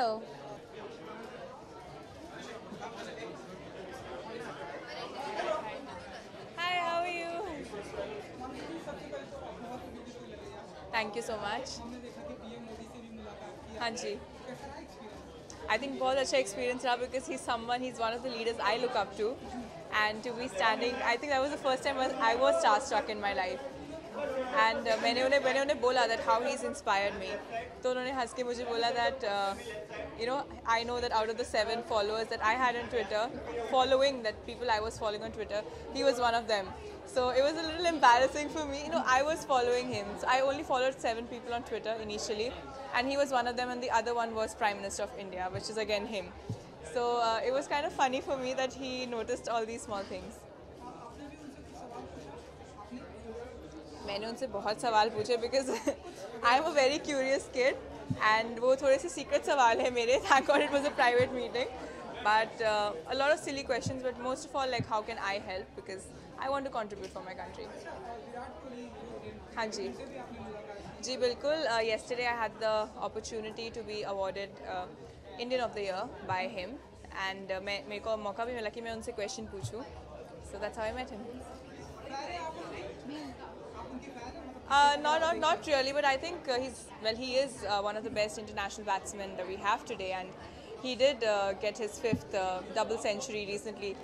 Hello. Hi, how are you? Thank you so much. हाँ जी I think बहुत अच्छा experience रहा because he's someone, he's one of the leaders I look up to. And to be standing, I think that was the first time I was starstruck in my life. And uh, मैंने उन्हें मैंने उन्हें बोला that how he is inspired me तो उन्होंने हंस के मुझे बोला that you know I know that out of the seven followers that I had on Twitter following that people I was following on Twitter he was one of them So it was a little embarrassing for me. You know, I was following him. So I only followed seven people on Twitter initially, and he was one of them, and the other one was Prime Minister of India, which is again him. So uh, it was kind of funny for me that he noticed all these small things. मैंने उनसे बहुत सवाल पूछे because I am a very curious kid and वो थोड़े से secret सवाल है मेरे it was a private meeting but a of silly question but most of all like how can I help because I want to contribute for my country हाँ जी. जी, बिल्कुल. Yesterday I had the opportunity to be awarded Indian of the year by him and मैं, मेरे को मौका भी मिला कि मैं उनसे क्वेश्चन पूछूँ. So that's how I met him Uh, no, no, not really, but I think uh, he's, well, he is uh, one of the best international batsmen that we have today, and he did uh, get his fifth uh, double century recently,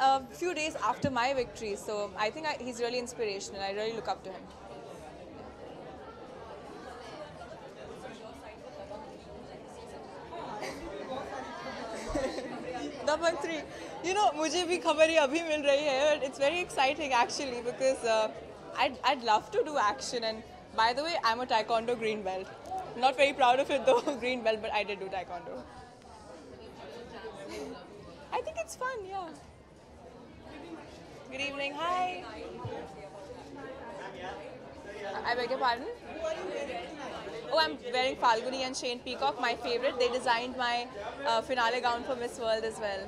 a few days after my victory, so I think I, he's really inspirational. I really look up to him. Dabang 3. You know, मुझे भी खबर ये अभी मिल रही है, but it's very exciting actually because uh, I'd, I'd love to do action. And by the way, I'm a Taekwondo green belt. Not very proud of it though, green belt, but I did do Taekwondo. I think it's fun, yeah. Good evening, hi. I beg your pardon? Oh, I'm wearing Falguni and Shane Peacock, my favorite. They designed my uh, finale gown for Miss World as well.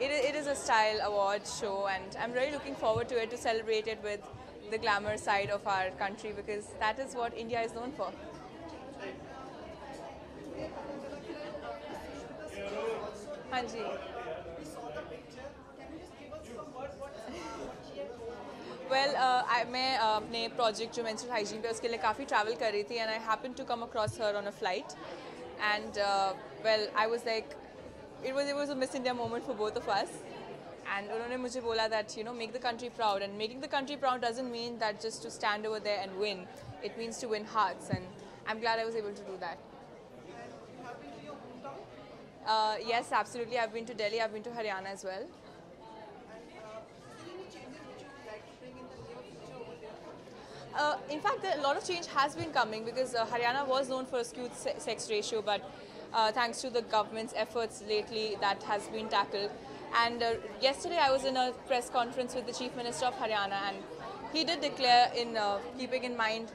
it, it is a style award show, and I'm really looking forward to it to celebrate it with the glamour side of our country because that is what India is known for. Hanji. Well मैं अपने project जो menstrual hygiene पे उसके लिए काफ़ी travel कर रही थी and I happen to come across her on a flight and well I was like it was it was a miss India moment for both of us and उन्होंने मुझे बोला that you know make the country proud and making the country proud doesn't mean that just to stand over there and win it means to win hearts and I'm glad I was able to do that. Uh, yes, absolutely. I've been to Delhi, I've been to Haryana as well. Uh, in fact, a lot of change has been coming because uh, Haryana was known for a skewed se sex ratio, but uh, thanks to the government's efforts lately, that has been tackled. And uh, yesterday, I was in a press conference with the Chief Minister of Haryana, and he did declare, in uh, keeping in mind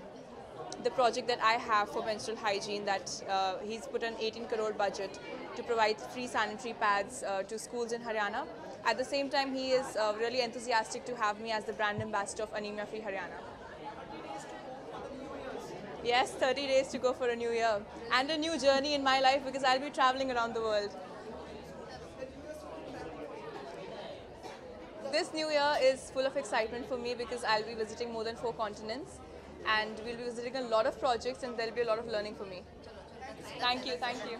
the project that I have for menstrual hygiene, that uh, he's put an 18 crore budget to provide free sanitary pads to schools in Haryana. At the same time, he is really enthusiastic to have me as the brand ambassador of Anemia Free Haryana. Yes, 30 days to go for a new year and a new journey in my life because I'll be traveling around the world. This new year is full of excitement for me because I'll be visiting more than four continents and we'll be visiting a lot of projects and there'll be a lot of learning for me. Thank you, thank you.